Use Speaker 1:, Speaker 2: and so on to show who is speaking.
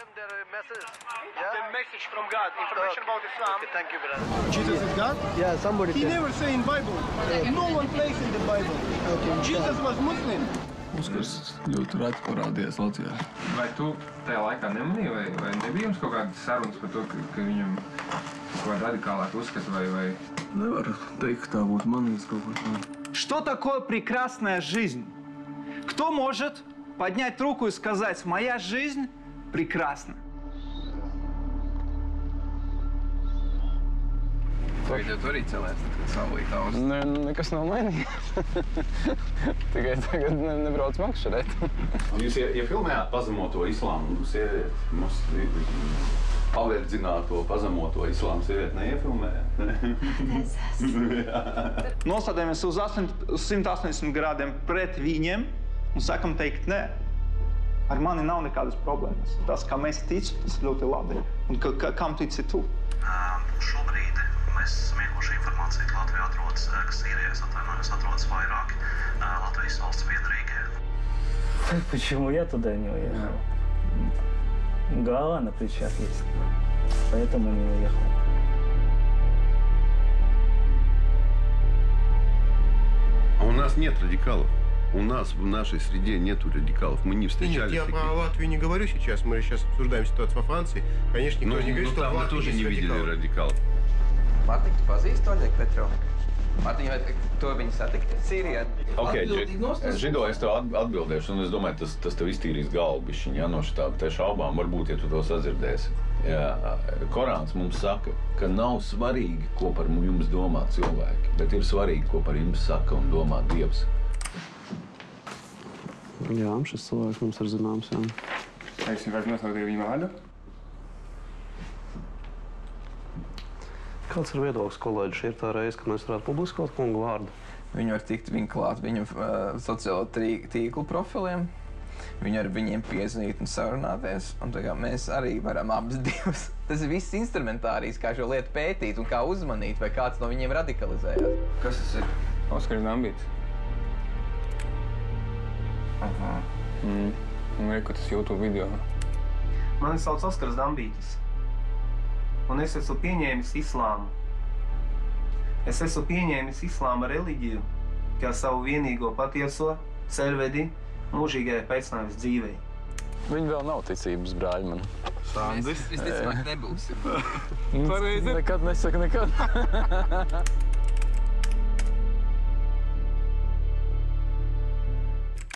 Speaker 1: The message from God, information about Islam.
Speaker 2: Okay, thank you, brother.
Speaker 3: Jesus is God?
Speaker 2: Yeah, somebody.
Speaker 3: He never say in Bible. No one place in the Bible. Jesus was Muslim.
Speaker 4: Oskars ļoti reti parādījās Latvijā.
Speaker 5: Vai tu tajā laikā nemanīji, vai, vai nebija jums kaut kādas sarunas par to, ka, ka viņam kaut kāda radikālāka uzskata vai, vai
Speaker 4: Nevaru teikt, ka tā būtu manīts kaut ko tādu.
Speaker 6: Что такое прекрасная жизнь? Кто может поднять руку и сказать, моя жизнь прекрасна?
Speaker 7: Tagad tu arī cēlēs, kad saulīt aus.
Speaker 8: Ne, nekas nav mainījies. Tikai tagad ne, nebrauc makšķerēt.
Speaker 9: Jūs ja, ja filmējāt pazemoto islāmu sievieti, mums paverdzināto, pazemoto islāmu sievieti neiefilmējāt?
Speaker 6: Nostādāmies uz 8 uz 180 grādiem pret viņiem un sakam teikt nē. Ar mani nav nekādas problēmas. Tas, kā mēs ticam, tas ir ļoti labi. Un ka, ka, kam tici tu?
Speaker 10: Šobrīd mēs esam ieguvuši informāciju, ka Latvijā atrodas, eh, ka Sīrijas atvainojas, atrodas vairāki eh, Latvijas valsts piedrīgie.
Speaker 11: Так почему я туда не уехал? Голова на плечах есть. Поэтому не уехал.
Speaker 12: А у нас нет радикалов. У нас в нашей среде нету радикалов. Мы не
Speaker 3: Нет,
Speaker 12: встречались.
Speaker 3: я
Speaker 12: таких.
Speaker 3: про Латвию не говорю сейчас. Мы сейчас обсуждаем ситуацию во Франции. Конечно, никто
Speaker 12: Ну,
Speaker 3: не говорит,
Speaker 12: ну,
Speaker 3: что
Speaker 12: там
Speaker 3: в
Speaker 12: мы
Speaker 3: Латвии
Speaker 12: тоже
Speaker 3: есть
Speaker 12: не видели
Speaker 3: радикалы.
Speaker 12: радикалов.
Speaker 7: Mārtiņ, tu pazīsti Oļegu Petrovu? Mārtiņ, vai to viņi satika Sīrijā?
Speaker 9: Okay,
Speaker 7: Atbildīgi nostāst.
Speaker 9: Žido, es tev at- atbildēšu, un es domāju, tas, tas tev iztīrīs galvu bišķiņ, ja, no šitām te šaubām, varbūt, ja tu to sadzirdēsi. Jā, Korāns mums saka, ka nav svarīgi, ko par jums domā cilvēki, bet ir svarīgi, ko par jums saka un domā Dievs.
Speaker 8: Jā, šis cilvēks mums ir zināms. Jā.
Speaker 5: es varu nosaukt arī viņu vārdu?
Speaker 8: Kāds ir viedoklis kolēģi? Šī ir tā reize, kad mēs varētu publiskot kungu vārdu.
Speaker 7: Viņi var tikt viņa klāt viņu uh, sociālo tīklu profiliem. Viņi ar viņiem piezvanīt un sarunāties. Un mēs arī varam abas divas. Tas ir viss instrumentārijs, kā šo lietu pētīt un kā uzmanīt, vai kāds no viņiem radikalizējās.
Speaker 5: Kas tas ir? Oskars Dambīts. Aha. Mm. Un reku tas YouTube video.
Speaker 1: Mani sauc Oskars Dambītis. Un es esmu pieņēmis islāmu. Es esmu pieņēmis islāma reliģiju kā savu vienīgo patieso ceļvedi mūžīgajai pēcnāves dzīvei.
Speaker 8: Viņi vēl nav ticības brāļi man.
Speaker 7: Mēs visticamāk nebūsim.
Speaker 8: Pareizi. Nekad nesaka nekad.